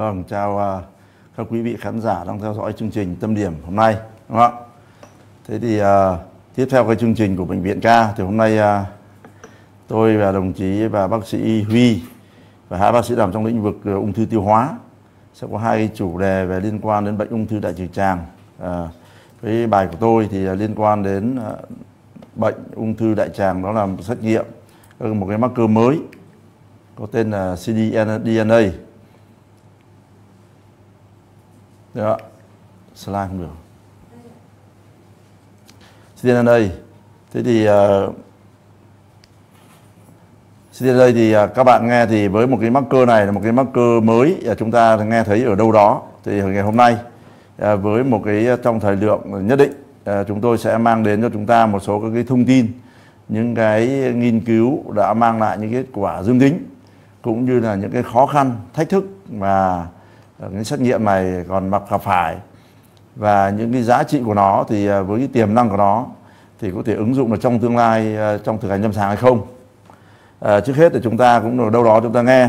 Vâng, chào à, các quý vị khán giả đang theo dõi chương trình Tâm điểm hôm nay, đúng không ạ? Thế thì uh, tiếp theo cái chương trình của bệnh viện ca thì hôm nay uh, tôi và đồng chí và bác sĩ Huy và hai bác sĩ làm trong lĩnh vực uh, ung thư tiêu hóa sẽ có hai chủ đề về liên quan đến bệnh ung thư đại trực tràng. Uh, cái bài của tôi thì uh, liên quan đến uh, bệnh ung thư đại tràng đó là một xét nghiệm một cái marker mới có tên là cDNA đó slide không được. cDNA thế thì uh, đây thì uh, các bạn nghe thì với một cái marker này là một cái marker mới uh, chúng ta nghe thấy ở đâu đó. Thì ngày hôm nay uh, với một cái trong thời lượng nhất định uh, chúng tôi sẽ mang đến cho chúng ta một số các cái thông tin những cái nghiên cứu đã mang lại những kết quả dương tính cũng như là những cái khó khăn thách thức mà Ờ, cái xét nghiệm này còn mặc gặp phải. Và những cái giá trị của nó thì ờ, với cái tiềm năng của nó thì có thể ứng dụng được trong tương lai ờ, trong thực hành lâm sàng hay không. À, trước hết thì chúng ta cũng ở đâu đó chúng ta nghe.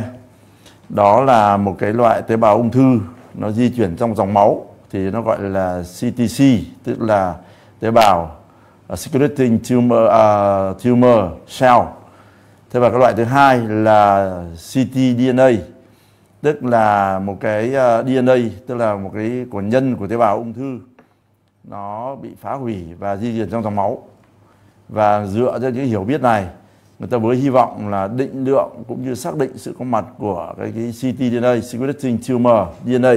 Đó là một cái loại tế bào ung thư nó di chuyển trong dòng máu thì nó gọi là CTC tức là tế bào uh, circulating tumor uh, tumor cell. Thế và cái loại thứ hai là ctDNA tức là một cái ờ, DNA tức là một cái của nhân của tế bào ung thư. Nó bị phá hủy và di chuyển trong dòng máu. Và dựa trên những hiểu biết này người ta mới hy vọng là định lượng cũng như xác định sự có mặt của cái, cái ctDNA circulating tumor DNA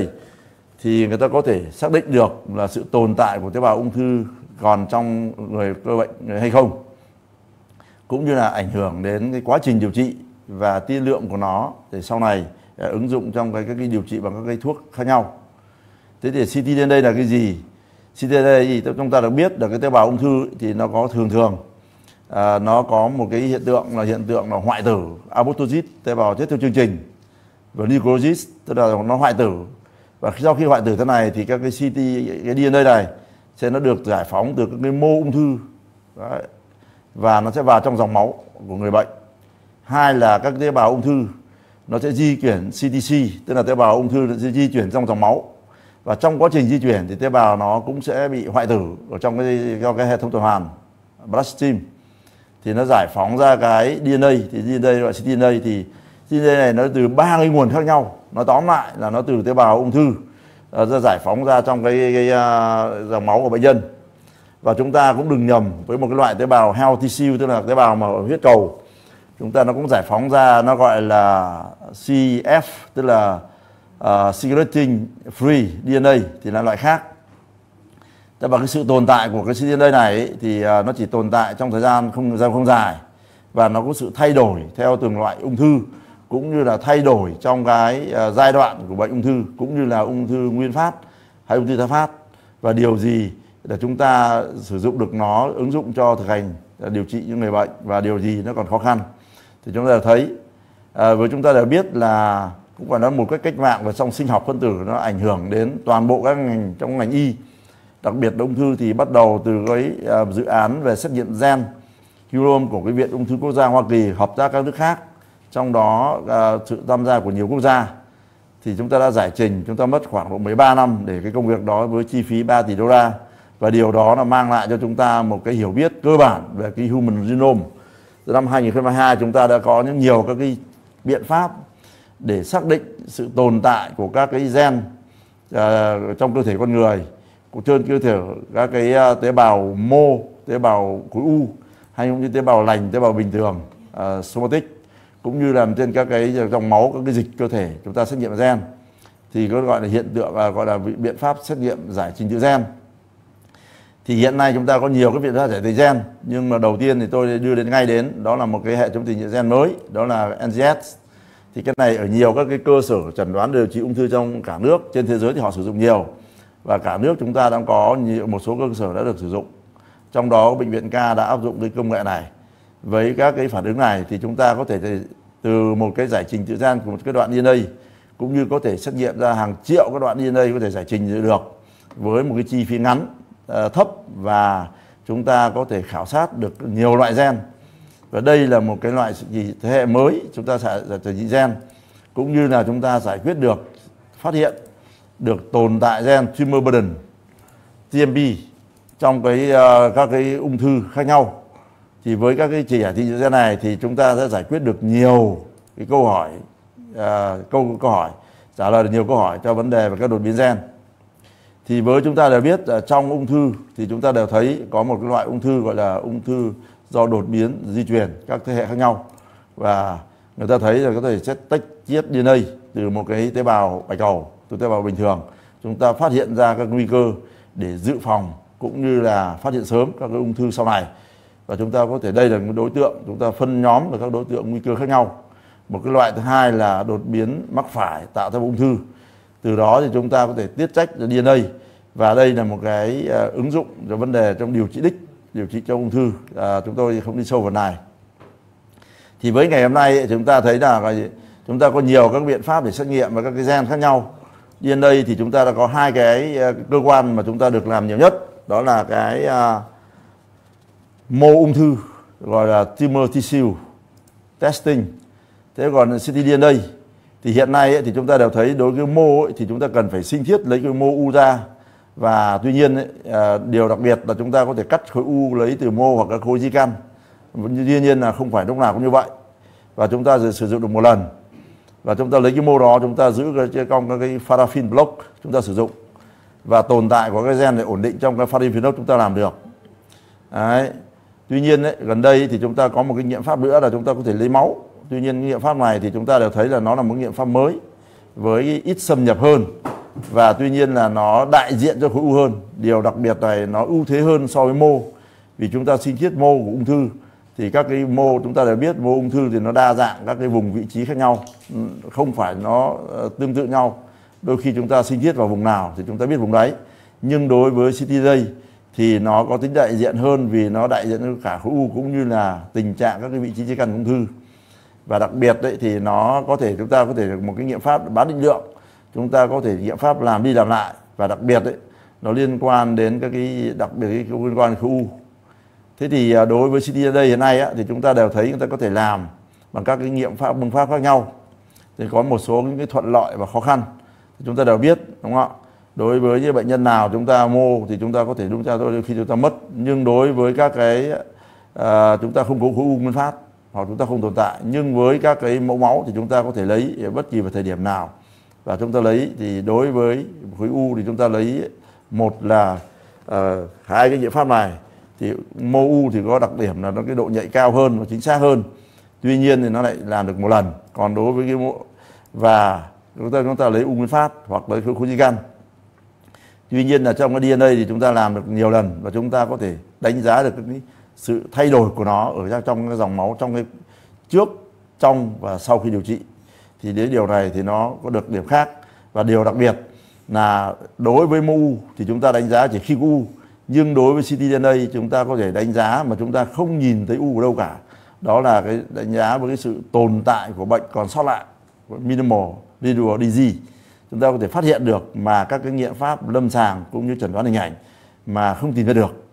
thì người ta có thể xác định được là sự tồn tại của tế bào ung thư còn trong người cơ bệnh hay không. Cũng như là ảnh hưởng đến cái quá trình điều trị và tiên lượng của nó. Để sau này À, ứng dụng trong cái các cái điều trị bằng các cái thuốc khác nhau. Thế thì ctDNA là cái gì? ctDNA thì chúng ta được biết là cái tế bào ung thư thì nó có thường thường à, nó có một cái hiện tượng là hiện tượng là hoại tử apoptosis tế bào chết theo chương trình và necrosis tức là nó hoại tử và sau khi hoại tử thế này thì các cái CT cái DNA này sẽ nó được giải phóng từ các cái mô ung thư Đấy. và nó sẽ vào trong dòng máu của người bệnh hai là các tế bào ung thư nó sẽ di chuyển CTC tức là tế bào ung thư sẽ di chuyển trong dòng máu. Và trong quá trình di chuyển thì tế bào nó cũng sẽ bị hoại tử ở trong cái do cái hệ thống tuần hoàn bloodstream. Thì nó giải phóng ra cái DNA thì DNA gọi DNA thì DNA này nó từ ba cái nguồn khác nhau. Nó tóm lại là nó từ tế bào ung thư ờ, ra giải phóng ra trong cái, cái cái dòng máu của bệnh nhân. Và chúng ta cũng đừng nhầm với một cái loại tế bào healthy tissue tức là tế bào mà ở huyết cầu chúng ta nó cũng giải phóng ra nó gọi là CF tức là ờ, uh, circulating free DNA thì là loại khác. Tức và cái sự tồn tại của cái cDNA này ấy, thì uh, nó chỉ tồn tại trong thời gian không gian không dài và nó có sự thay đổi theo từng loại ung thư cũng như là thay đổi trong cái uh, giai đoạn của bệnh ung thư cũng như là ung thư nguyên phát hay ung thư tái phát. Và điều gì để chúng ta sử dụng được nó ứng dụng cho thực hành điều trị những người bệnh và điều gì nó còn khó khăn thì chúng ta thấy à, với chúng ta đã biết là cũng phải nói một cái cách mạng và song sinh học phân tử nó ảnh hưởng đến toàn bộ các ngành trong ngành y. Đặc biệt ung thư thì bắt đầu từ cái à, dự án về xét nghiệm gen Huron của cái viện ung thư quốc gia Hoa Kỳ hợp tác các nước khác trong đó à, sự tham gia của nhiều quốc gia. Thì chúng ta đã giải trình chúng ta mất khoảng độ 13 năm để cái công việc đó với chi phí 3 tỷ đô la. Và điều đó là mang lại cho chúng ta một cái hiểu biết cơ bản về cái human genome từ năm 2022 chúng ta đã có những nhiều các cái biện pháp để xác định sự tồn tại của các cái gen uh, trong cơ thể con người của trên cơ thể các cái uh, tế bào mô tế bào khối u hay cũng như tế bào lành tế bào bình thường uh, somatic cũng như làm trên các cái dòng máu các cái dịch cơ thể chúng ta xét nghiệm gen. Thì có gọi là hiện tượng uh, gọi là biện pháp xét nghiệm giải trình tự gen thì hiện nay chúng ta có nhiều cái biện pháp giải trình gen nhưng mà đầu tiên thì tôi đưa đến ngay đến đó là một cái hệ thống trình tự gen mới đó là NGS thì cái này ở nhiều các cái cơ sở chẩn đoán điều trị ung thư trong cả nước trên thế giới thì họ sử dụng nhiều. Và cả nước chúng ta đang có nhiều, một số cơ sở đã được sử dụng. Trong đó bệnh viện ca đã áp dụng cái công nghệ này. Với các cái phản ứng này thì chúng ta có thể từ một cái giải trình tự gen của một cái đoạn DNA cũng như có thể xét nghiệm ra hàng triệu các đoạn DNA có thể giải trình được với một cái chi phí ngắn. Ờ, thấp và chúng ta có thể khảo sát được nhiều loại gen. Và đây là một cái loại gì thế hệ mới chúng ta sẽ giải trình gen cũng như là chúng ta giải quyết được phát hiện được tồn tại gen tumor burden TMB trong cái uh, các cái ung thư khác nhau. Thì với các cái chỉ giải thị gen này thì chúng ta sẽ giải quyết được nhiều cái câu hỏi uh, câu câu hỏi trả lời được nhiều câu hỏi cho vấn đề về các đột biến gen thì với chúng ta đều biết là trong ung thư thì chúng ta đều thấy có một cái loại ung thư gọi là ung thư do đột biến, di truyền các thế hệ khác nhau. Và người ta thấy là có thể sẽ tách chiết DNA từ một cái tế bào bạch cầu từ tế bào bình thường. Chúng ta phát hiện ra các nguy cơ để dự phòng cũng như là phát hiện sớm các cái ung thư sau này. Và chúng ta có thể, đây là một đối tượng, chúng ta phân nhóm được các đối tượng nguy cơ khác nhau. Một cái loại thứ hai là đột biến mắc phải tạo ra ung thư từ đó thì chúng ta có thể tiết trách DNA và đây là một cái à, ứng dụng cho vấn đề trong điều trị đích điều trị cho ung thư. À, chúng tôi không đi sâu vào này. Thì với ngày hôm nay chúng ta thấy là chúng ta có nhiều các biện pháp để xét nghiệm và các cái gen khác nhau. DNA thì chúng ta đã có hai cái à, cơ quan mà chúng ta được làm nhiều nhất. Đó là cái à, mô ung thư gọi là tumor tissue testing. Thế còn ctDNA thì hiện nay ấy, thì chúng ta đều thấy đối với mô ấy, thì chúng ta cần phải sinh thiết lấy cái mô u ra và tuy nhiên ấy, à, điều đặc biệt là chúng ta có thể cắt khối u lấy từ mô hoặc các khối di căn tuy nhiên là không phải lúc nào cũng như vậy và chúng ta sử dụng được một lần và chúng ta lấy cái mô đó chúng ta giữ cái trong cái paraffin block chúng ta sử dụng và tồn tại của cái gen để ổn định trong cái paraffin block chúng ta làm được Đấy. tuy nhiên ấy, gần đây thì chúng ta có một cái nghiệm pháp nữa là chúng ta có thể lấy máu tuy nhiên nghiệm pháp này thì chúng ta đều thấy là nó là một nghiệm pháp mới với ít xâm nhập hơn. Và tuy nhiên là nó đại diện cho khối u hơn. Điều đặc biệt này nó ưu thế hơn so với mô. Vì chúng ta sinh thiết mô của ung thư, thì các cái mô chúng ta đều biết, mô ung thư thì nó đa dạng các cái vùng vị trí khác nhau, không phải nó ờ, tương tự nhau. Đôi khi chúng ta sinh thiết vào vùng nào thì chúng ta biết vùng đấy. Nhưng đối với CTJ thì nó có tính đại diện hơn vì nó đại diện cho cả khối u cũng như là tình trạng các cái vị trí di căn ung thư và đặc biệt đấy thì nó có thể chúng ta có thể được một cái nghiệm pháp bán định lượng. Chúng ta có thể nghiệm pháp làm đi làm lại. Và đặc biệt đấy nó liên quan đến các cái đặc biệt cái liên quan đến khối u. Thế thì à, đối với CT đây hiện nay á, thì chúng ta đều thấy chúng ta có thể làm bằng các cái nghiệm pháp phương pháp khác nhau. Thì có một số những cái thuận lợi và khó khăn. Chúng ta đều biết đúng không ạ? Đối với những bệnh nhân nào chúng ta mô thì chúng ta có thể chúng ta đôi khi chúng ta mất. Nhưng đối với các cái à, chúng ta không có khối u nguyên phát hoặc chúng ta không tồn tại. Nhưng với các cái mẫu máu thì chúng ta có thể lấy bất kỳ vào thời điểm nào. Và chúng ta lấy thì đối với khối u thì chúng ta lấy một là uh, hai cái biện pháp này. Thì mô u thì có đặc điểm là nó cái độ nhạy cao hơn và chính xác hơn. Tuy nhiên thì nó lại làm được một lần. Còn đối với cái mô và chúng ta chúng ta lấy u nguyên phát hoặc lấy khối di căn. Tuy nhiên là trong cái DNA thì chúng ta làm được nhiều lần và chúng ta có thể đánh giá được cái sự thay đổi của nó ở trong cái dòng máu, trong cái trước, trong và sau khi điều trị. Thì đến điều này thì nó có được điểm khác. Và điều đặc biệt là đối với mô u thì chúng ta đánh giá chỉ khi u. Nhưng đối với ctDNA chúng ta có thể đánh giá mà chúng ta không nhìn thấy u ở đâu cả. Đó là cái đánh giá với cái sự tồn tại của bệnh còn sót lại, minimal residual disease. Chúng ta có thể phát hiện được mà các cái nghiệm pháp lâm sàng cũng như chẩn đoán hình ảnh mà không tìm ra được.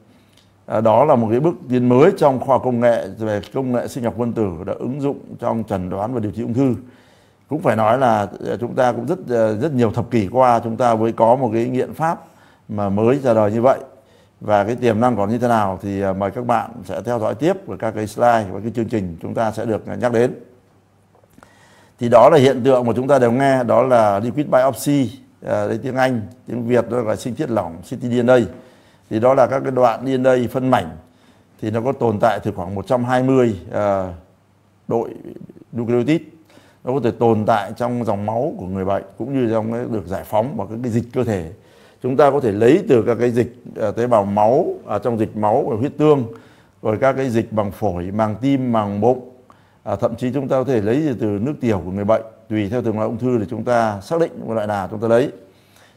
À, đó là một cái bước tiến mới trong khoa công nghệ về công nghệ sinh học phân tử đã ứng dụng trong chẩn đoán và điều trị ung thư. Cũng phải nói là à, chúng ta cũng rất à, rất nhiều thập kỷ qua chúng ta mới có một cái nghiện pháp mà mới ra đời như vậy. Và cái tiềm năng còn như thế nào thì mời các bạn sẽ theo dõi tiếp với các cái slide và cái chương trình chúng ta sẽ được nhắc đến. Thì đó là hiện tượng mà chúng ta đều nghe, đó là liquid biopsy đây tiếng Anh, tiếng Việt, đó là sinh thiết lỏng ctDNA thì đó là các cái đoạn DNA phân mảnh. Thì nó có tồn tại từ khoảng 120 uh, ờ, đội nucleotide. Nó có thể tồn tại trong dòng máu của người bệnh cũng như trong cái được giải phóng vào các cái dịch cơ thể. Chúng ta có thể lấy từ các cái dịch uh, tế bào máu uh, trong dịch máu và huyết tương rồi các cái dịch bằng phổi màng tim màng bụng. À, thậm chí chúng ta có thể lấy từ nước tiểu của người bệnh tùy theo từng loại ung thư thì chúng ta xác định một loại nào chúng ta lấy.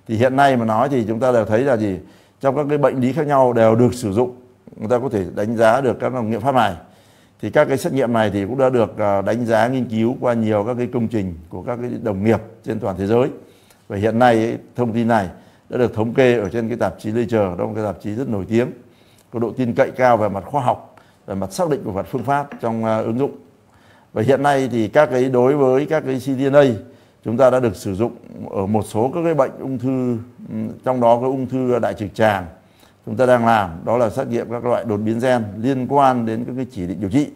Thì hiện nay mà nói thì chúng ta đều thấy là gì? Trong các cái bệnh lý khác nhau đều được sử dụng. Người ta có thể đánh giá được các nghiệm pháp này. Thì các cái xét nghiệm này thì cũng đã được à, đánh giá nghiên cứu qua nhiều các cái công trình của các cái đồng nghiệp trên toàn thế giới. Và hiện nay thông tin này đã được thống kê ở trên cái tạp chí Nature đó là một cái tạp chí rất nổi tiếng có độ tin cậy cao về mặt khoa học về mặt xác định của mặt phương pháp trong uh, ứng dụng. Và hiện nay thì các cái đối với các cái cDNA chúng ta đã được sử dụng ở một số các cái bệnh ung thư trong đó có ung thư đại trực tràng. Chúng ta đang làm đó là xét nghiệm các loại đột biến gen liên quan đến các cái chỉ định điều trị.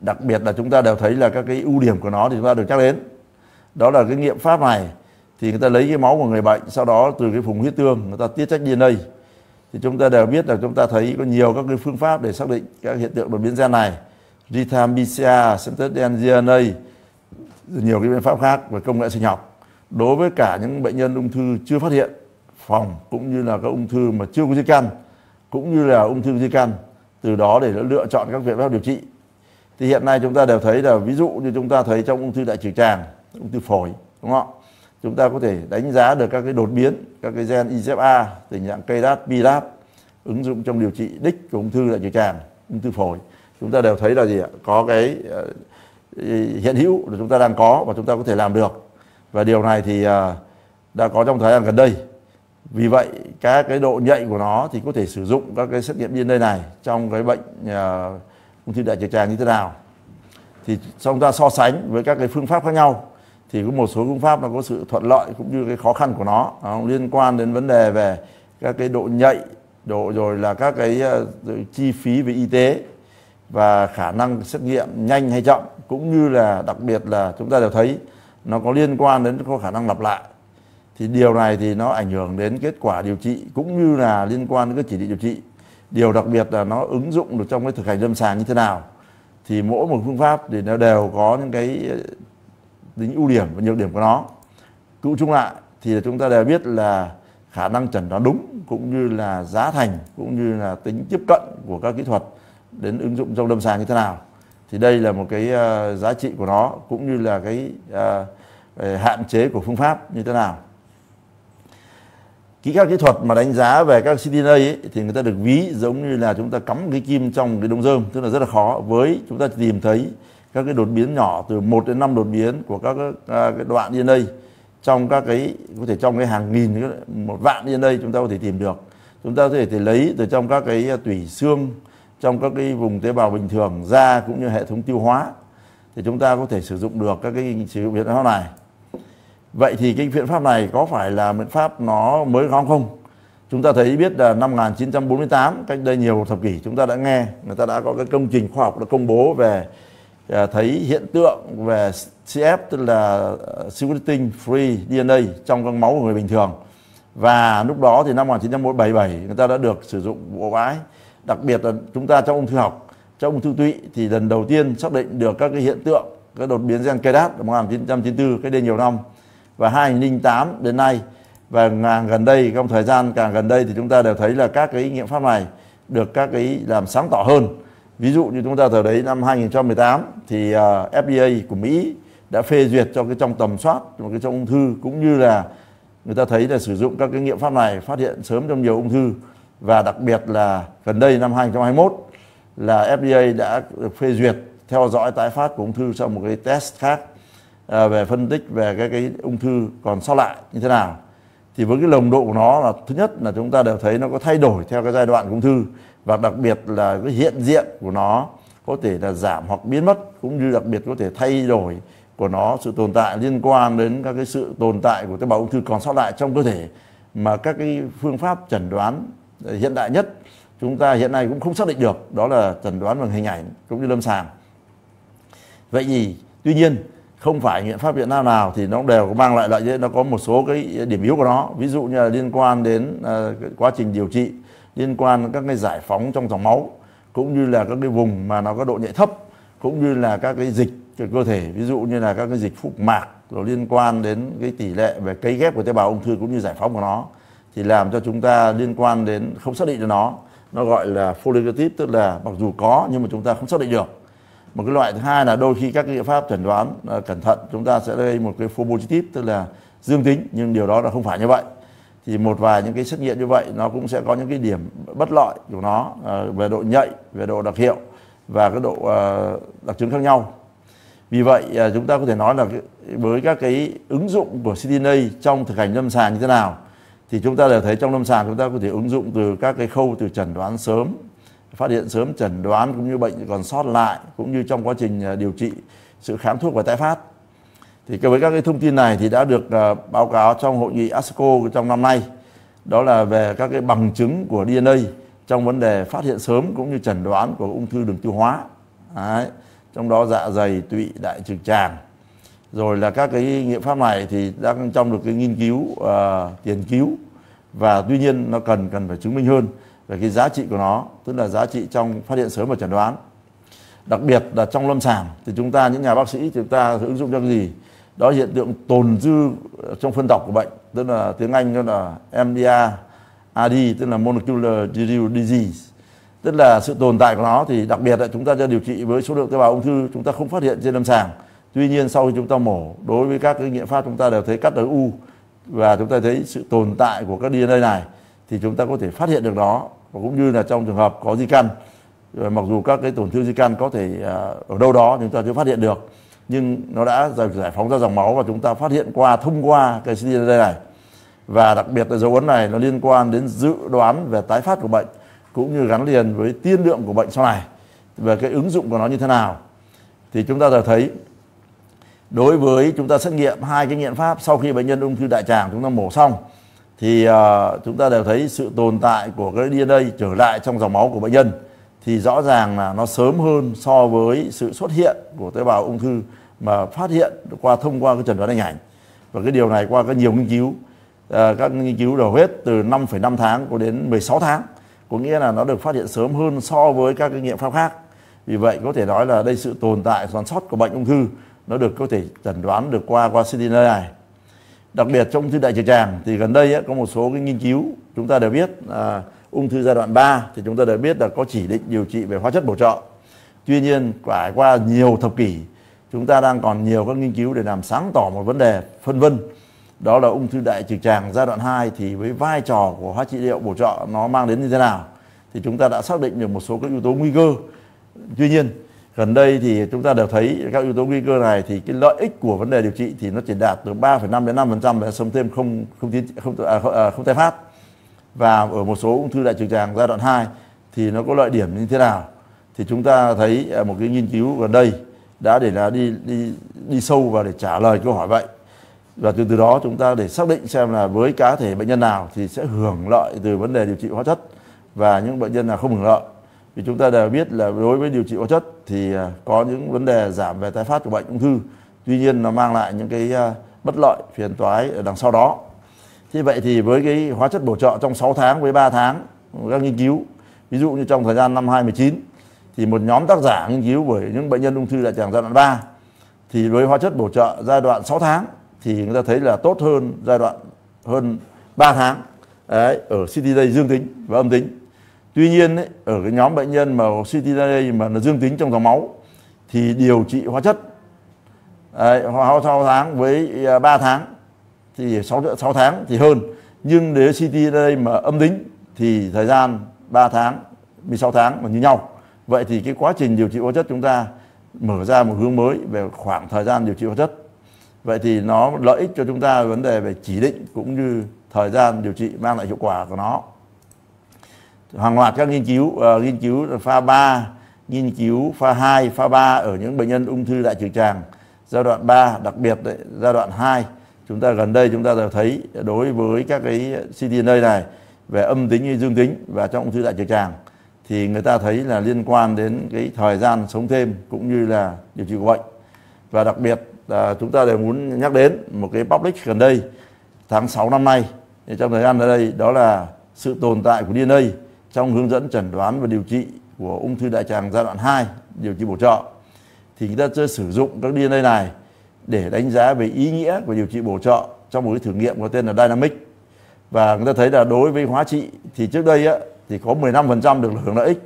Đặc biệt là chúng ta đều thấy là các cái ưu điểm của nó thì chúng ta được chắc đến. Đó là cái nghiệm pháp này thì người ta lấy cái máu của người bệnh sau đó từ cái vùng huyết tương người ta tiết trách DNA thì chúng ta đều biết là chúng ta thấy có nhiều các cái phương pháp để xác định các hiện tượng đột biến gen này. Real PCR, synthetic DNA nhiều cái biện pháp khác về công nghệ sinh học đối với cả những bệnh nhân ung thư chưa phát hiện phòng cũng như là các ung thư mà chưa có di căn cũng như là ung thư di căn từ đó để lựa chọn các biện pháp điều trị. Thì hiện nay chúng ta đều thấy là ví dụ như chúng ta thấy trong ung thư đại trực tràng ung thư phổi đúng không ạ? Chúng ta có thể đánh giá được các cái đột biến các cái gen IGFA tình trạng KRAS, BRAF ứng dụng trong điều trị đích của ung thư đại trực tràng ung thư phổi. Chúng ta đều thấy là gì ạ? Có cái ờ, hiện hữu là chúng ta đang có và chúng ta có thể làm được và điều này thì uh, đã có trong thời gian gần đây. Vì vậy các cái độ nhạy của nó thì có thể sử dụng các cái xét nghiệm DNA này trong cái bệnh uh, ung thư đại trực tràng như thế nào. Thì chúng ta so sánh với các cái phương pháp khác nhau thì có một số phương pháp nó có sự thuận lợi cũng như cái khó khăn của nó, nó liên quan đến vấn đề về các cái độ nhạy độ rồi là các cái uh, chi phí về y tế và khả năng xét nghiệm nhanh hay chậm cũng như là đặc biệt là chúng ta đều thấy nó có liên quan đến, có khả năng lặp lại. Thì điều này thì nó ảnh hưởng đến kết quả điều trị cũng như là liên quan đến cái chỉ định điều trị. Điều đặc biệt là nó ứng dụng được trong cái thực hành lâm sàng như thế nào. Thì mỗi một phương pháp thì nó đều có những cái ờ, tính ưu điểm và nhược điểm của nó. Cụ chung lại thì chúng ta đều biết là khả năng chẩn đoán đúng cũng như là giá thành cũng như là tính tiếp cận của các kỹ thuật đến ứng dụng trong lâm sàng như thế nào thì đây là một cái uh, giá trị của nó cũng như là cái uh, hạn chế của phương pháp như thế nào. Kỹ các kỹ thuật mà đánh giá về các cDNA ấy, thì người ta được ví giống như là chúng ta cắm cái kim trong cái đống rơm tức là rất là khó. Với chúng ta tìm thấy các cái đột biến nhỏ từ 1 đến 5 đột biến của các cái, ờ, cái đoạn DNA trong các cái có thể trong cái hàng nghìn một vạn DNA chúng ta có thể tìm được. Chúng ta có thể, thể lấy từ trong các cái tủy xương trong các cái vùng tế bào bình thường da cũng như hệ thống tiêu hóa thì chúng ta có thể sử dụng được các cái sử dụng biện pháp này. Vậy thì cái biện pháp này có phải là biện pháp nó mới không không? Chúng ta thấy biết là năm 1948 cách đây nhiều thập kỷ chúng ta đã nghe người ta đã có cái công trình khoa học đã công bố về à, thấy hiện tượng về CF tức là à, circulating free DNA trong các máu của người bình thường. Và lúc đó thì năm 1977 người ta đã được sử dụng bộ bãi đặc biệt là chúng ta trong ung thư học trong ung thư tụy thì lần đầu tiên xác định được các cái hiện tượng các đột biến gen KRAS năm 1994 cái đây nhiều năm và 2008 đến nay. Và càng gần đây trong thời gian càng gần đây thì chúng ta đều thấy là các cái nghiệm pháp này được các cái làm sáng tỏ hơn. Ví dụ như chúng ta thời đấy năm 2018 thì à, uh, FDA của Mỹ đã phê duyệt cho cái trong tầm soát một cái trong ung thư cũng như là người ta thấy là sử dụng các cái nghiệm pháp này phát hiện sớm trong nhiều ung thư và đặc biệt là gần đây năm 2021 là FDA đã được phê duyệt theo dõi tái phát của ung thư trong một cái test khác à, về phân tích về cái cái ung thư còn sót lại như thế nào. Thì với cái nồng độ của nó là thứ nhất là chúng ta đều thấy nó có thay đổi theo cái giai đoạn ung thư và đặc biệt là cái hiện diện của nó có thể là giảm hoặc biến mất cũng như đặc biệt có thể thay đổi của nó sự tồn tại liên quan đến các cái sự tồn tại của tế bào ung thư còn sót lại trong cơ thể mà các cái phương pháp chẩn đoán hiện đại nhất chúng ta hiện nay cũng không xác định được đó là chẩn đoán bằng hình ảnh cũng như lâm sàng. Vậy thì tuy nhiên không phải biện pháp Việt Nam nào thì nó đều mang lại lợi thế nó có một số cái điểm yếu của nó. Ví dụ như là liên quan đến uh, quá trình điều trị liên quan đến các cái giải phóng trong dòng máu cũng như là các cái vùng mà nó có độ nhạy thấp cũng như là các cái dịch của cơ thể. Ví dụ như là các cái dịch phục mạc rồi liên quan đến cái tỷ lệ về cấy ghép của tế bào ung thư cũng như giải phóng của nó thì làm cho chúng ta liên quan đến không xác định cho nó. Nó gọi là folicative tức là mặc dù có nhưng mà chúng ta không xác định được. Một cái loại thứ hai là đôi khi các cái biện pháp chẩn đoán uh, cẩn thận chúng ta sẽ gây một cái false positive tức là dương tính nhưng điều đó là không phải như vậy. Thì một vài những cái xét nghiệm như vậy nó cũng sẽ có những cái điểm bất lợi của nó uh, về độ nhạy về độ đặc hiệu và cái độ uh, đặc trưng khác nhau. Vì vậy uh, chúng ta có thể nói là cái, với các cái ứng dụng của cDNA trong thực hành lâm sàng như thế nào thì chúng ta đều thấy trong lâm sàng chúng ta có thể ứng dụng từ các cái khâu từ chẩn đoán sớm phát hiện sớm chẩn đoán cũng như bệnh còn sót lại cũng như trong quá trình à, điều trị sự kháng thuốc và tái phát. Thì với các cái thông tin này thì đã được uh, báo cáo trong hội nghị ASCO trong năm nay. Đó là về các cái bằng chứng của DNA trong vấn đề phát hiện sớm cũng như chẩn đoán của ung thư đường tiêu hóa. Đấy. trong đó dạ dày tụy đại trực tràng rồi là các cái nghiệm pháp này thì đang trong được cái nghiên cứu uh, tiền cứu. Và tuy nhiên nó cần cần phải chứng minh hơn về cái giá trị của nó tức là giá trị trong phát hiện sớm và chẩn đoán. Đặc biệt là trong lâm sàng thì chúng ta những nhà bác sĩ chúng ta ứng dụng cho cái gì? Đó hiện tượng tồn dư trong phân tộc của bệnh tức là tiếng Anh đó là MDR AD tức là molecular disease. Tức là sự tồn tại của nó thì đặc biệt là chúng ta cho điều trị với số lượng tế bào ung thư chúng ta không phát hiện trên lâm sàng tuy nhiên sau khi chúng ta mổ, đối với các cái nghiệm pháp chúng ta đều thấy cắt ở u và chúng ta thấy sự tồn tại của các DNA này, thì chúng ta có thể phát hiện được nó và cũng như là trong trường hợp có di căn mặc dù các cái tổn thương di căn có thể à, ở đâu đó chúng ta chưa phát hiện được, nhưng nó đã giải phóng ra dòng máu và chúng ta phát hiện qua, thông qua cái DNA này. Và đặc biệt là dấu ấn này nó liên quan đến dự đoán về tái phát của bệnh, cũng như gắn liền với tiên lượng của bệnh sau này, về cái ứng dụng của nó như thế nào. Thì chúng ta đã thấy đối với chúng ta xét nghiệm hai cái nghiệm pháp sau khi bệnh nhân ung thư đại tràng chúng ta mổ xong thì uh, chúng ta đều thấy sự tồn tại của cái DNA trở lại trong dòng máu của bệnh nhân thì rõ ràng là nó sớm hơn so với sự xuất hiện của tế bào ung thư mà phát hiện qua thông qua cái chẩn đoán hình ảnh. Và cái điều này qua các nhiều nghiên cứu à, các nghiên cứu đầu hết từ 5,5 tháng có đến 16 tháng có nghĩa là nó được phát hiện sớm hơn so với các cái nghiệm pháp khác. Vì vậy có thể nói là đây sự tồn tại còn sót của bệnh ung thư nó được có thể chẩn đoán được qua qua CT này. Đặc biệt trong ung thư đại trực tràng thì gần đây ấy, có một số cái nghiên cứu chúng ta đều biết à, ung thư giai đoạn 3 thì chúng ta đã biết là có chỉ định điều trị về hóa chất bổ trợ. Tuy nhiên trải qua nhiều thập kỷ chúng ta đang còn nhiều các nghiên cứu để làm sáng tỏ một vấn đề phân vân. Đó là ung thư đại trực tràng giai đoạn 2 thì với vai trò của hóa trị liệu bổ trợ nó mang đến như thế nào thì chúng ta đã xác định được một số các yếu tố nguy cơ. Tuy nhiên gần đây thì chúng ta đều thấy các yếu tố nguy cơ này thì cái lợi ích của vấn đề điều trị thì nó chỉ đạt từ 3,5 đến 5% và sống thêm không không không không, à, không, à, không tái phát. Và ở một số ung thư đại trực tràng giai đoạn 2 thì nó có lợi điểm như thế nào? Thì chúng ta thấy à, một cái nghiên cứu gần đây đã để là đi đi đi sâu vào để trả lời câu hỏi vậy. Và từ từ đó chúng ta để xác định xem là với cá thể bệnh nhân nào thì sẽ hưởng lợi từ vấn đề điều trị hóa chất và những bệnh nhân nào không hưởng lợi vì chúng ta đều biết là đối với điều trị hóa chất thì à, có những vấn đề giảm về tái phát của bệnh ung thư. Tuy nhiên nó mang lại những cái à, bất lợi phiền toái ở đằng sau đó. Thế vậy thì với cái hóa chất bổ trợ trong 6 tháng với 3 tháng các nghiên cứu ví dụ như trong thời gian năm 2019 thì một nhóm tác giả nghiên cứu bởi những bệnh nhân ung thư đại tràng giai đoạn 3 thì với hóa chất bổ trợ giai đoạn 6 tháng thì người ta thấy là tốt hơn giai đoạn hơn 3 tháng. Đấy, ở CTD dương tính và âm tính. Tuy nhiên ấy, ở cái nhóm bệnh nhân mà CTD mà nó dương tính trong dòng máu thì điều trị hóa chất đấy, hóa 6 tháng với à, 3 tháng thì 6, 6 tháng thì hơn. Nhưng nếu CT đây mà âm tính thì thời gian 3 tháng 16 tháng là như nhau. Vậy thì cái quá trình điều trị hóa chất chúng ta mở ra một hướng mới về khoảng thời gian điều trị hóa chất. Vậy thì nó lợi ích cho chúng ta vấn đề về chỉ định cũng như thời gian điều trị mang lại hiệu quả của nó hàng loạt các nghiên cứu uh, nghiên cứu pha 3 nghiên cứu pha 2 pha 3 ở những bệnh nhân ung thư đại trực tràng giai đoạn 3 đặc biệt đấy, giai đoạn 2 chúng ta gần đây chúng ta đã thấy đối với các cái ctDNA này về âm tính hay dương tính và trong ung thư đại trực tràng thì người ta thấy là liên quan đến cái thời gian sống thêm cũng như là điều trị của bệnh. Và đặc biệt là chúng ta đều muốn nhắc đến một cái public gần đây tháng 6 năm nay. Trong thời gian ở đây đó là sự tồn tại của DNA trong hướng dẫn chẩn đoán và điều trị của ung thư đại tràng giai đoạn 2 điều trị bổ trợ thì người ta chưa sử dụng các DNA này để đánh giá về ý nghĩa của điều trị bổ trợ trong một cái thử nghiệm có tên là Dynamic. Và người ta thấy là đối với hóa trị thì trước đây á, thì có 15% được hưởng lợi ích.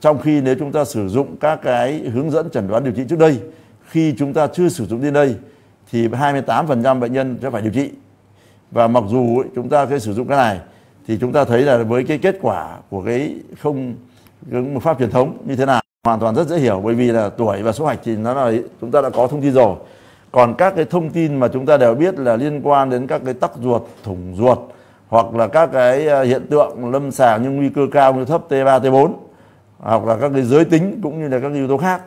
Trong khi nếu chúng ta sử dụng các cái hướng dẫn chẩn đoán điều trị trước đây khi chúng ta chưa sử dụng DNA đây thì 28% bệnh nhân sẽ phải điều trị. Và mặc dù chúng ta sẽ sử dụng cái này thì chúng ta thấy là với cái kết quả của cái không cái một pháp truyền thống như thế nào hoàn toàn rất dễ hiểu bởi vì là tuổi và số hạch thì nó là chúng ta đã có thông tin rồi. Còn các cái thông tin mà chúng ta đều biết là liên quan đến các cái tắc ruột thủng ruột hoặc là các cái ờ, hiện tượng lâm sàng nhưng nguy cơ cao như thấp T3 T4 hoặc là các cái giới tính cũng như là các yếu tố khác.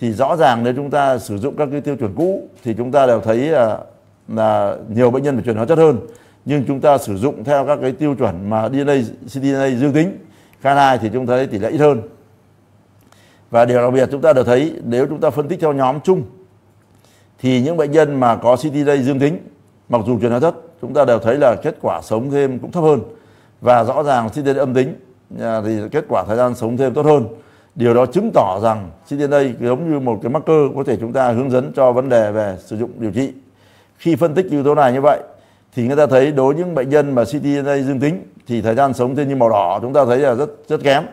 Thì rõ ràng nếu chúng ta sử dụng các cái tiêu chuẩn cũ thì chúng ta đều thấy là, là nhiều bệnh nhân phải chuyển hóa chất hơn nhưng chúng ta sử dụng theo các cái tiêu chuẩn mà DNA ctDNA dương tính K2 thì chúng thấy tỷ lệ ít hơn. Và điều đặc biệt chúng ta đều thấy, nếu chúng ta phân tích theo nhóm chung, thì những bệnh nhân mà có ctDNA dương tính, mặc dù chuyển hóa thất, chúng ta đều thấy là kết quả sống thêm cũng thấp hơn. Và rõ ràng ctDNA âm tính à, thì kết quả thời gian sống thêm tốt hơn. Điều đó chứng tỏ rằng ctDNA giống như một cái marker có thể chúng ta hướng dẫn cho vấn đề về sử dụng điều trị. Khi phân tích yếu tố này như vậy thì người ta thấy đối với những bệnh nhân mà ctDNA dương tính thì thời gian sống thêm như màu đỏ chúng ta thấy là rất rất kém.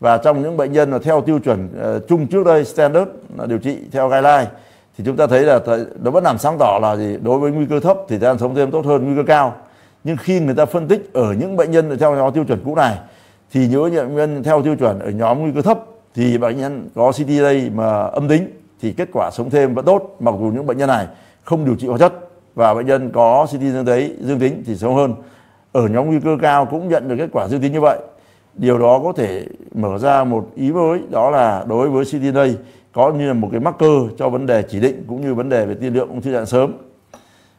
Và trong những bệnh nhân mà theo tiêu chuẩn uh, chung trước đây standard là điều trị theo guideline thì chúng ta thấy là nó vẫn làm sáng tỏ là gì? Đối với nguy cơ thấp thì thời gian sống thêm tốt hơn nguy cơ cao. Nhưng khi người ta phân tích ở những bệnh nhân theo nhóm tiêu chuẩn cũ này thì nhớ bệnh nhân theo tiêu chuẩn ở nhóm nguy cơ thấp thì bệnh nhân có CTA mà âm tính thì kết quả sống thêm vẫn tốt mặc dù những bệnh nhân này không điều trị hóa chất và bệnh nhân có CT dương tính dương tính thì sống hơn. Ở nhóm nguy cơ cao cũng nhận được kết quả dương tính như vậy. Điều đó có thể mở ra một ý mới, đó là đối với ctDNA có như là một cái marker cho vấn đề chỉ định cũng như vấn đề về tiên lượng ung thư dạng sớm.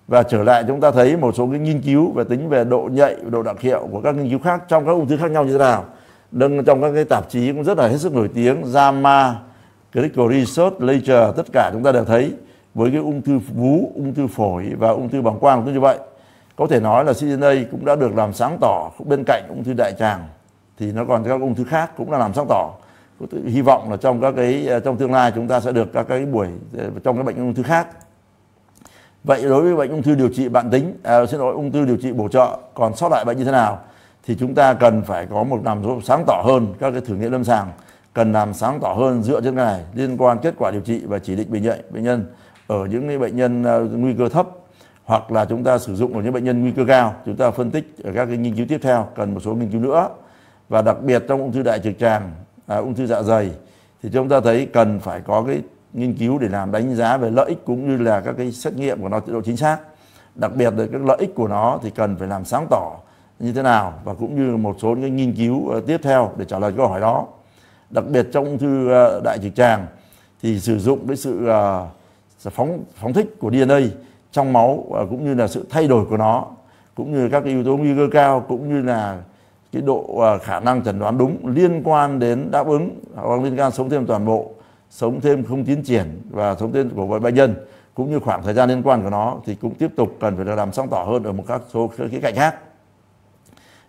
Và trở lại chúng ta thấy một số cái nghiên cứu về tính về độ nhạy, độ đặc hiệu của các nghiên cứu khác trong các ung thư khác nhau như thế nào. Đừng trong các cái tạp chí cũng rất là hết sức nổi tiếng, JAMA, Clinical Research Nature tất cả chúng ta đều thấy với cái ung thư vú ung thư phổi và ung thư bàng quang cũng như vậy. Có thể nói là CDNA cũng đã được làm sáng tỏ bên cạnh ung thư đại tràng thì nó còn các ung thư khác cũng là làm sáng tỏ. Hy vọng là trong các cái à, trong tương lai chúng ta sẽ được các cái buổi à, trong các bệnh ung thư khác. Vậy đối với bệnh ung thư điều trị bạn tính à, xin lỗi ung thư điều trị bổ trợ còn sót lại bệnh như thế nào? Thì chúng ta cần phải có một làm sáng tỏ hơn các cái thử nghiệm lâm sàng cần làm sáng tỏ hơn dựa trên cái này liên quan kết quả điều trị và chỉ định bệnh nhân bệnh nhân ở những cái bệnh nhân ờ, nguy cơ thấp hoặc là chúng ta sử dụng ở những bệnh nhân nguy cơ cao chúng ta phân tích ở các cái nghiên cứu tiếp theo cần một số nghiên cứu nữa. Và đặc biệt trong ung thư đại trực tràng à, ung thư dạ dày thì chúng ta thấy cần phải có cái nghiên cứu để làm đánh giá về lợi ích cũng như là các cái xét nghiệm của nó độ chính xác. Đặc biệt là các lợi ích của nó thì cần phải làm sáng tỏ như thế nào và cũng như một số những nghiên cứu ờ, tiếp theo để trả lời câu hỏi đó. Đặc biệt trong ung thư ờ, đại trực tràng thì sử dụng cái sự phóng phóng thích của DNA trong máu và cũng như là sự thay đổi của nó, cũng như các yếu tố nguy cơ cao, cũng như là cái độ à, khả năng chẩn đoán đúng liên quan đến đáp ứng, hoặc liên quan sống thêm toàn bộ, sống thêm không tiến triển và sống thêm của bệnh nhân, cũng như khoảng thời gian liên quan của nó thì cũng tiếp tục cần phải được làm sáng tỏ hơn ở một các số khía cạnh khác.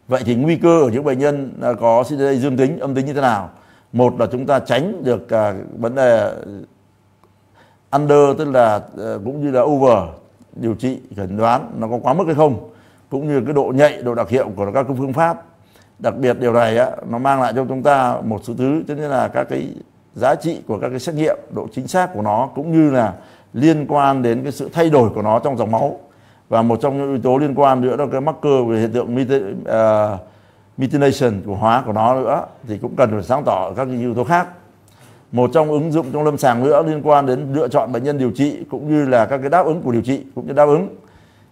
Vậy thì nguy cơ ở những bệnh nhân à, có CDA dương tính, âm tính như thế nào? Một là chúng ta tránh được à, vấn đề under tức là ờ, cũng như là over điều trị chẩn đoán nó có quá mức hay không cũng như cái độ nhạy độ đặc hiệu của các phương pháp. Đặc biệt điều này á, nó mang lại cho chúng ta một số thứ tức là các cái giá trị của các cái xét nghiệm độ chính xác của nó cũng như là liên quan đến cái sự thay đổi của nó trong dòng máu. Và một trong những yếu tố liên quan nữa là cái marker về hiện tượng uh, của hóa của nó nữa thì cũng cần phải sáng tỏ các yếu tố khác một trong ứng dụng trong lâm sàng nữa liên quan đến lựa chọn bệnh nhân điều trị cũng như là các cái đáp ứng của điều trị cũng như đáp ứng.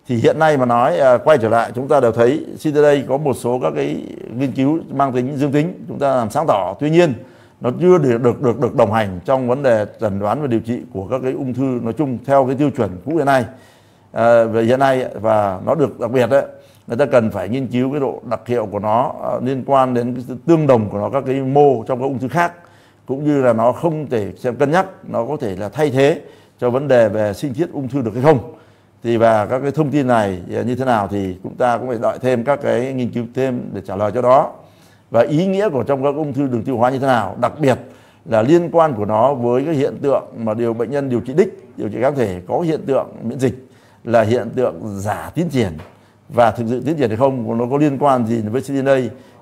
Thì hiện nay mà nói à, quay trở lại chúng ta đều thấy CTDA có một số các cái nghiên cứu mang tính dương tính chúng ta làm sáng tỏ. Tuy nhiên nó chưa được được được được đồng hành trong vấn đề chẩn đoán và điều trị của các cái ung thư nói chung theo cái tiêu chuẩn cũ hiện nay. À, về hiện nay và nó được đặc biệt đấy người ta cần phải nghiên cứu cái độ đặc hiệu của nó à, liên quan đến cái tương đồng của nó các cái mô trong các ung thư khác cũng như là nó không thể xem cân nhắc, nó có thể là thay thế cho vấn đề về sinh thiết ung thư được hay không. Thì và các cái thông tin này như thế nào thì chúng ta cũng phải đợi thêm các cái nghiên cứu thêm để trả lời cho đó. Và ý nghĩa của trong các ung thư đường tiêu hóa như thế nào, đặc biệt là liên quan của nó với cái hiện tượng mà điều bệnh nhân điều trị đích, điều trị kháng thể có hiện tượng miễn dịch là hiện tượng giả tiến triển. Và thực sự tiến triển hay không, nó có liên quan gì với cDNA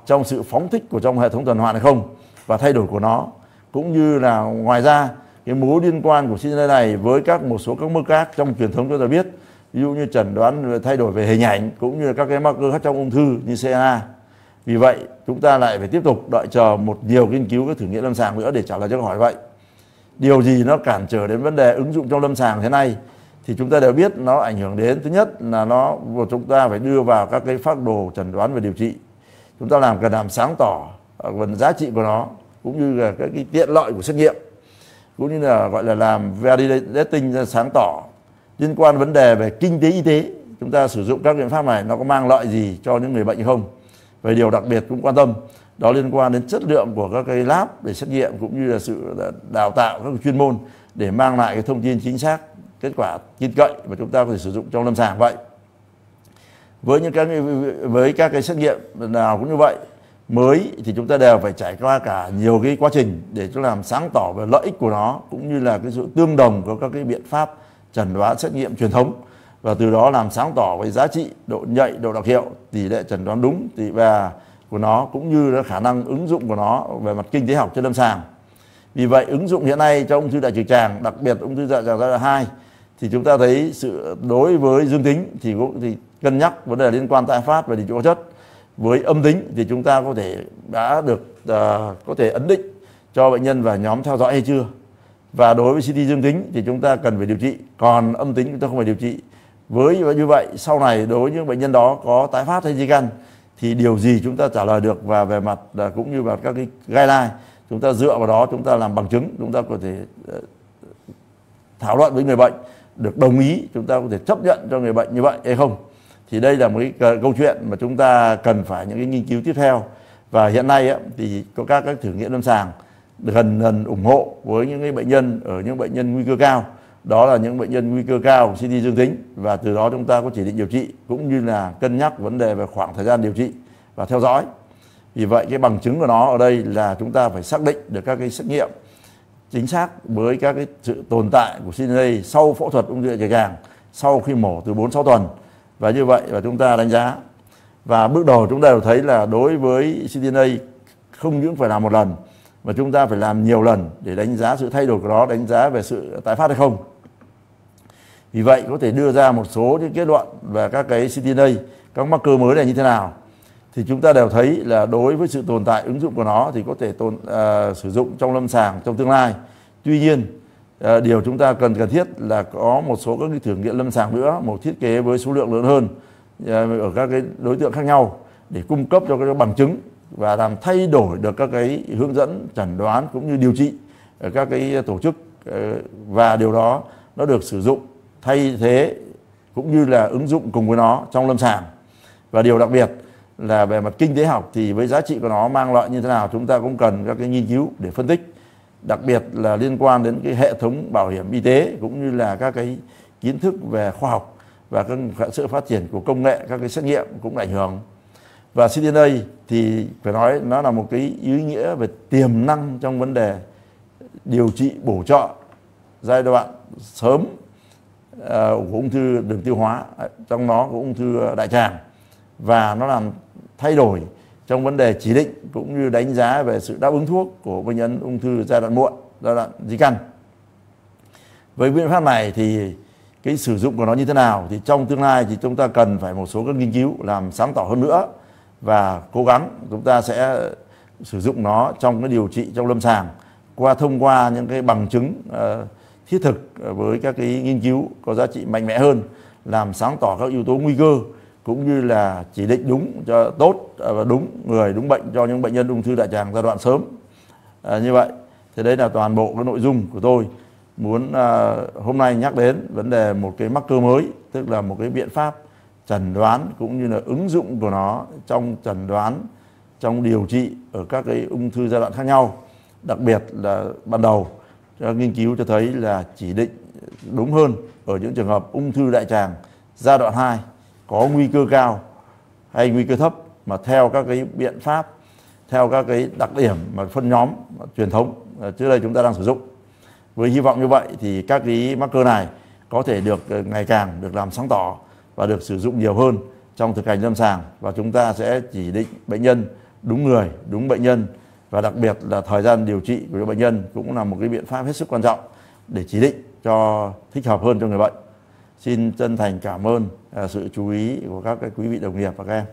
trong sự phóng thích của trong hệ thống tuần hoàn hay không và thay đổi của nó cũng như là ngoài ra, cái mối liên quan của cDNA này với các một số các mức khác trong truyền thống chúng ta biết, ví dụ như chẩn đoán thay đổi về hình ảnh, cũng như là các cái marker khác trong ung thư như CA vì vậy, chúng ta lại phải tiếp tục đợi chờ một nhiều nghiên cứu các thử nghiệm lâm sàng nữa để trả lời cho câu hỏi vậy. Điều gì nó cản trở đến vấn đề ứng dụng trong lâm sàng thế này thì chúng ta đều biết, nó ảnh hưởng đến, thứ nhất là nó của chúng ta phải đưa vào các cái phác đồ chẩn đoán và điều trị. Chúng ta làm cần làm sáng tỏ ờ, phần giá trị của nó cũng như là các cái tiện lợi của xét nghiệm, cũng như là, gọi là làm validating sáng tỏ liên quan vấn đề về kinh tế y tế. Chúng ta sử dụng các biện pháp này nó có mang lợi gì cho những người bệnh không? Về điều đặc biệt cũng quan tâm, đó liên quan đến chất lượng của các cái lab để xét nghiệm cũng như là sự đào tạo các chuyên môn để mang lại cái thông tin chính xác, kết quả tin cậy mà chúng ta có thể sử dụng trong lâm sàng. Vậy, với những cái, với các cái xét nghiệm nào cũng như vậy mới thì chúng ta đều phải trải qua cả nhiều cái quá trình để chúng làm sáng tỏ về lợi ích của nó, cũng như là cái sự tương đồng của các cái biện pháp chẩn đoán xét nghiệm truyền thống. Và từ đó làm sáng tỏ về giá trị, độ nhạy, độ đặc hiệu, tỷ lệ chẩn đoán đúng, tỷ và của nó, cũng như là khả năng ứng dụng của nó về mặt kinh tế học trên lâm sàng. Vì vậy, ứng dụng hiện nay cho ung thư đại trực tràng, đặc biệt ung thư đại tràng giai đoạn 2 thì chúng ta thấy sự đối với dương tính thì cũng thì cân nhắc vấn đề liên quan tại phát và điều trị hóa chất với âm tính thì chúng ta có thể đã được uh, có thể ấn định cho bệnh nhân vào nhóm theo dõi hay chưa? Và đối với CT dương tính thì chúng ta cần phải điều trị. Còn âm tính chúng ta không phải điều trị. Với như vậy sau này đối với những bệnh nhân đó có tái phát hay di căn thì điều gì chúng ta trả lời được? Và về mặt là cũng như vào các cái guideline chúng ta dựa vào đó chúng ta làm bằng chứng chúng ta có thể uh, thảo luận với người bệnh được đồng ý chúng ta có thể chấp nhận cho người bệnh như vậy hay không? Thì đây là một cái câu chuyện mà chúng ta cần phải những cái nghiên cứu tiếp theo. Và hiện nay ấy, thì có các các thử nghiệm lâm sàng gần gần ủng hộ với những cái bệnh nhân ở những bệnh nhân nguy cơ cao. Đó là những bệnh nhân nguy cơ cao CT dương tính. Và từ đó chúng ta có chỉ định điều trị cũng như là cân nhắc vấn đề về khoảng thời gian điều trị và theo dõi. Vì vậy cái bằng chứng của nó ở đây là chúng ta phải xác định được các cái xét nghiệm chính xác với các cái sự tồn tại của CNA sau phẫu thuật ung thư đại tràng sau khi mổ từ 4 6 tuần và như vậy và chúng ta đánh giá. Và bước đầu chúng ta đều thấy là đối với CTNA không những phải làm một lần mà chúng ta phải làm nhiều lần để đánh giá sự thay đổi của nó đánh giá về sự tái phát hay không. Vì vậy có thể đưa ra một số những kết luận về các cái CTNA các mắc cơ mới này như thế nào. Thì chúng ta đều thấy là đối với sự tồn tại ứng dụng của nó thì có thể tồn uh, sử dụng trong lâm sàng trong tương lai. Tuy nhiên Ờ, điều chúng ta cần cần thiết là có một số các cái thử nghiệm lâm sàng nữa, một thiết kế với số lượng lớn hơn ờ, ở các cái đối tượng khác nhau để cung cấp cho các bằng chứng và làm thay đổi được các cái hướng dẫn, chẩn đoán cũng như điều trị ở các cái tổ chức ờ, và điều đó nó được sử dụng thay thế cũng như là ứng dụng cùng với nó trong lâm sàng. Và điều đặc biệt là về mặt kinh tế học thì với giá trị của nó mang lại như thế nào, chúng ta cũng cần các cái nghiên cứu để phân tích đặc biệt là liên quan đến cái hệ thống bảo hiểm y tế cũng như là các cái kiến thức về khoa học và các sự phát triển của công nghệ, các cái xét nghiệm cũng ảnh hưởng. Và CDNA thì phải nói nó là một cái ý nghĩa về tiềm năng trong vấn đề điều trị bổ trợ giai đoạn sớm à, của ung thư đường tiêu hóa, trong đó có ung thư đại tràng. Và nó làm thay đổi trong vấn đề chỉ định cũng như đánh giá về sự đáp ứng thuốc của bệnh nhân ung thư giai đoạn muộn, giai đoạn di căn. Với biện pháp này thì cái sử dụng của nó như thế nào thì trong tương lai thì chúng ta cần phải một số các nghiên cứu làm sáng tỏ hơn nữa và cố gắng chúng ta sẽ sử dụng nó trong cái điều trị trong lâm sàng qua thông qua những cái bằng chứng uh, thiết thực với các cái nghiên cứu có giá trị mạnh mẽ hơn làm sáng tỏ các yếu tố nguy cơ cũng như là chỉ định đúng cho tốt à, và đúng người đúng bệnh cho những bệnh nhân ung thư đại tràng giai đoạn sớm. À, như vậy thì đây là toàn bộ cái nội dung của tôi muốn à, hôm nay nhắc đến vấn đề một cái mắc cơ mới tức là một cái biện pháp chẩn đoán cũng như là ứng dụng của nó trong chẩn đoán trong điều trị ở các cái ung thư giai đoạn khác nhau. Đặc biệt là ban đầu à, nghiên cứu cho thấy là chỉ định đúng hơn ở những trường hợp ung thư đại tràng giai đoạn 2 có nguy cơ cao hay nguy cơ thấp mà theo các cái biện pháp, theo các cái đặc điểm mà phân nhóm mà truyền thống à, trước đây chúng ta đang sử dụng. Với hy vọng như vậy thì các cái marker này có thể được à, ngày càng được làm sáng tỏ và được sử dụng nhiều hơn trong thực hành lâm sàng. Và chúng ta sẽ chỉ định bệnh nhân đúng người, đúng bệnh nhân. Và đặc biệt là thời gian điều trị của bệnh nhân cũng là một cái biện pháp hết sức quan trọng để chỉ định cho thích hợp hơn cho người bệnh xin chân thành cảm ơn à, sự chú ý của các quý vị đồng nghiệp và các em.